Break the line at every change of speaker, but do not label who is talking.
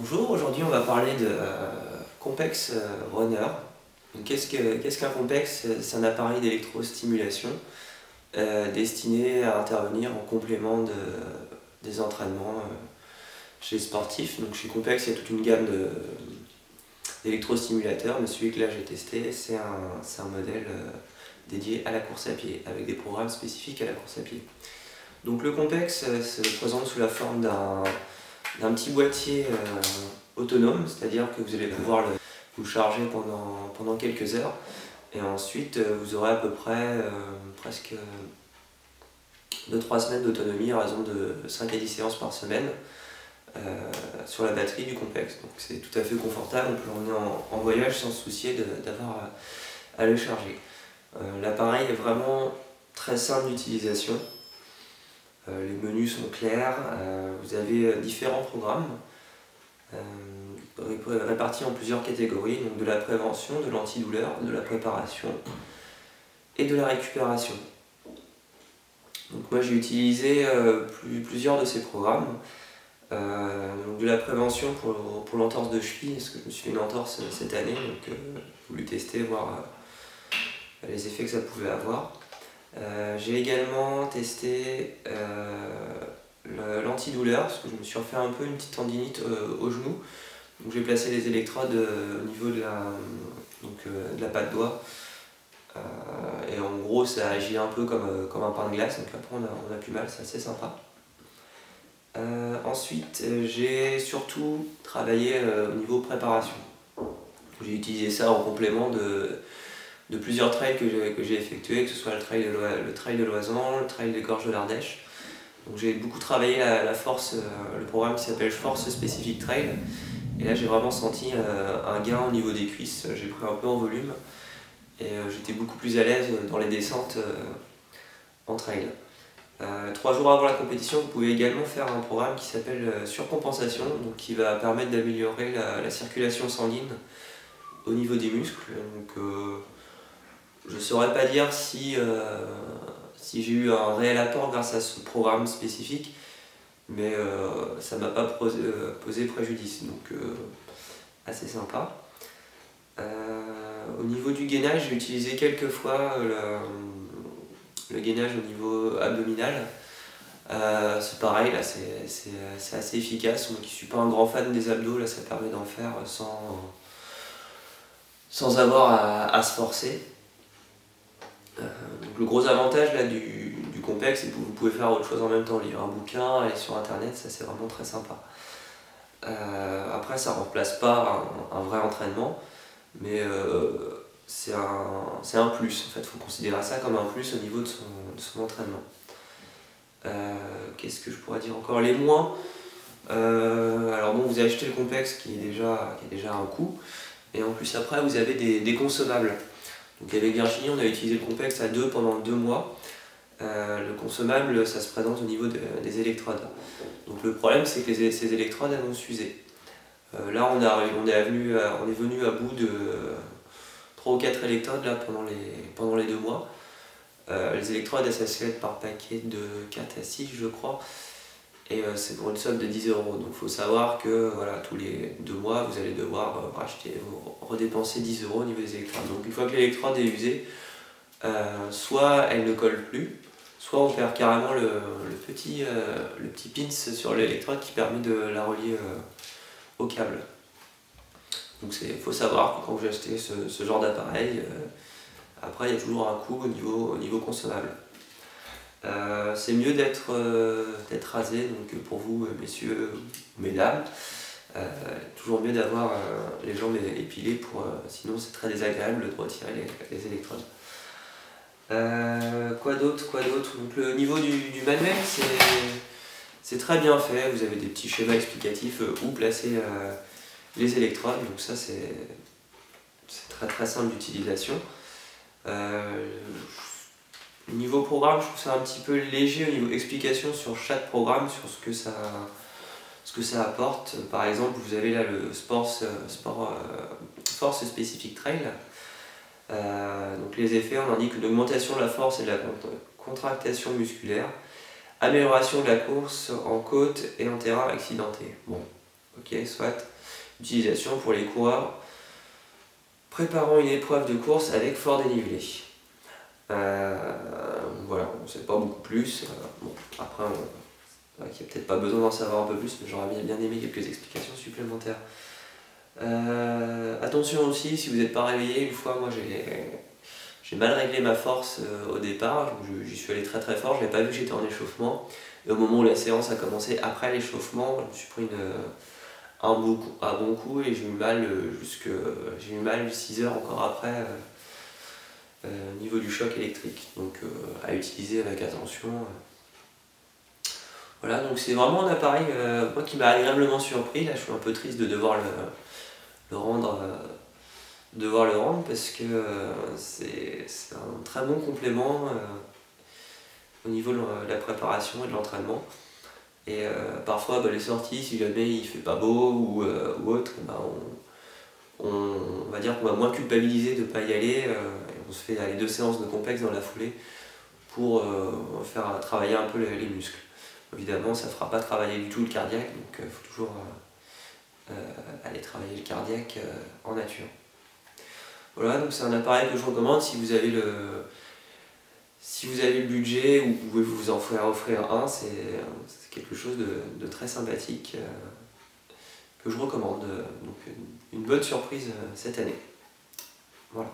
Bonjour, aujourd'hui on va parler de euh, Compex euh, Runner. Qu'est-ce qu'un Compex? C'est un appareil d'électrostimulation euh, destiné à intervenir en complément de, des entraînements chez les sportifs. Donc chez Compex il y a toute une gamme d'électrostimulateurs, mais celui que là j'ai testé c'est un, un, modèle dédié à la course à pied, avec des programmes spécifiques à la course à pied. Donc le Compex se présente sous la forme d'un d'un petit boîtier euh, autonome, c'est-à-dire que vous allez pouvoir le, vous charger pendant, pendant quelques heures et ensuite euh, vous aurez à peu près euh, presque 2-3 semaines d'autonomie à raison de 5 à 10 séances par semaine sur la batterie du complexe. Donc c'est tout à fait confortable, on peut l'emmener en, en, voyage sans se soucier d'avoir à, le charger. L'appareil est vraiment très simple d'utilisation. Euh, les menus sont clairs, euh, vous avez euh, différents programmes répartis en plusieurs catégories, donc de la prévention, de l'antidouleur, de la préparation et de la récupération. Donc moi j'ai utilisé plusieurs de ces programmes. de la prévention pour, pour l'entorse de cheville, parce que je me suis fait une entorse cette année, donc j'ai voulu tester, voir les effets que ça pouvait avoir. Euh, j'ai également testé euh, l'antidouleur parce que je me suis refait un peu une petite tendinite euh, au genou. Donc j'ai placé les électrodes au niveau de la, donc, de la patte doigt. et en gros ça agit un peu comme, comme un pain de glace, donc après on a, on a plus mal, c'est assez sympa. ensuite j'ai surtout travaillé au niveau préparation. J'ai utilisé ça en complément de, de plusieurs trails que j'ai effectués, que ce soit le trail, de le trail de Loisan, le trail des Gorges de l'Ardèche. Donc j'ai beaucoup travaillé la, force, euh, le programme qui s'appelle Force Specific Trail. Et là j'ai vraiment senti euh, un gain au niveau des cuisses, j'ai pris un peu en volume et euh, j'étais beaucoup plus à l'aise dans les descentes en trail. trois jours avant la compétition, vous pouvez également faire un programme qui s'appelle surcompensation, donc qui va permettre d'améliorer la, la, circulation sanguine au niveau des muscles. Donc, je ne saurais pas dire si, euh, si j'ai eu un réel apport grâce à ce programme spécifique, mais euh, ça ne m'a pas posé, euh, préjudice, donc assez sympa. au niveau du gainage, j'ai utilisé quelques fois le, gainage au niveau abdominal. c'est pareil, là c'est assez efficace. Qui ne suis pas un grand fan des abdos, là ça permet d'en faire sans, sans avoir à se forcer. Euh, le gros avantage là, du, du complexe, c'est que vous pouvez faire autre chose en même temps, lire un bouquin, aller sur internet, ça c'est vraiment très sympa. Euh, après ça remplace pas un, vrai entraînement, mais euh, c'est un, un, plus, en fait, il faut considérer ça comme un plus au niveau de son, entraînement. Qu'est-ce que je pourrais dire encore? Les moins, alors bon, vous avez acheté le complexe qui est déjà, qui est déjà un coût, et en plus après vous avez des consommables. Donc avec Virginie, on a utilisé le complexe à deux pendant deux mois. Euh, le consommable, ça se présente au niveau des électrodes. Donc le problème, c'est que ces électrodes, elles vont s'user. Euh, là, on, a, on, est venu à, bout de 3 ou 4 électrodes là, pendant, les, deux mois. Euh, les électrodes, elles s'achètent par paquet de 4 à 6, je crois et euh, c'est pour une somme de 10 euros. Donc il faut savoir que voilà, tous les deux mois, vous allez devoir euh, racheter, redépenser 10 euros au niveau des électrodes. Donc une fois que l'électrode est usée, euh, soit elle ne colle plus, soit on perd carrément le, petit, le petit pins sur l'électrode qui permet de la relier au câble. Donc il faut savoir que quand vous achetez ce, genre d'appareil, après il y a toujours un coût au niveau, au niveau consommable. Euh, c'est mieux d'être euh, rasé, donc pour vous, euh, messieurs ou mesdames, toujours mieux d'avoir les jambes épilées, pour, sinon c'est très désagréable de retirer les, électrodes. quoi d'autre Quoi d'autre? Donc le niveau du, manuel, c'est très bien fait. Vous avez des petits schémas explicatifs où placer les électrodes. Donc ça, c'est très très simple d'utilisation. Niveau programme, je trouve ça un petit peu léger au niveau explication sur chaque programme, sur ce que ça, ce que ça apporte. Par exemple, vous avez là le sport, sport euh, force spécifique trail. Euh, donc les effets, on indique une augmentation de la force et de la contractation musculaire, amélioration de la course en côte et en terrain accidenté. Bon, ok, soit. Utilisation pour les coureurs préparant une épreuve de course avec fort dénivelé. Euh, voilà, on ne sait pas beaucoup plus. bon, après, il n'y a peut-être pas besoin d'en savoir un peu plus, mais j'aurais bien aimé quelques explications supplémentaires. attention aussi, si vous n'êtes pas réveillé, une fois, moi j'ai mal réglé ma force au départ, j'y suis allé très très fort, je n'avais pas vu que j'étais en échauffement. Et au moment où la séance a commencé, après l'échauffement, je me suis pris une, un, bon coup, un bon coup et j'ai eu mal euh, jusque j'ai eu mal 6 heures encore après euh, euh, niveau du choc électrique. Donc à utiliser avec attention. Voilà, donc c'est vraiment un appareil moi qui m'a agréablement surpris. Là, je suis un peu triste de devoir le, le rendre devoir le rendre parce que c'est un très bon complément au niveau de la préparation et de l'entraînement. Et euh, parfois, bah, les sorties, si jamais il fait pas beau ou, euh, autre, bah, on, va dire qu'on va moins culpabiliser de ne pas y aller. Euh, on se fait aller deux séances de complexe dans la foulée pour faire travailler un peu les, muscles. Évidemment, ça ne fera pas travailler du tout le cardiaque, donc il faut toujours aller travailler le cardiaque en nature. Voilà, donc c'est un appareil que je recommande si vous avez le, si vous avez le budget, vous pouvez vous en faire offrir un, c'est quelque chose de, très sympathique euh, que je recommande. Donc une bonne surprise euh, cette année. Voilà.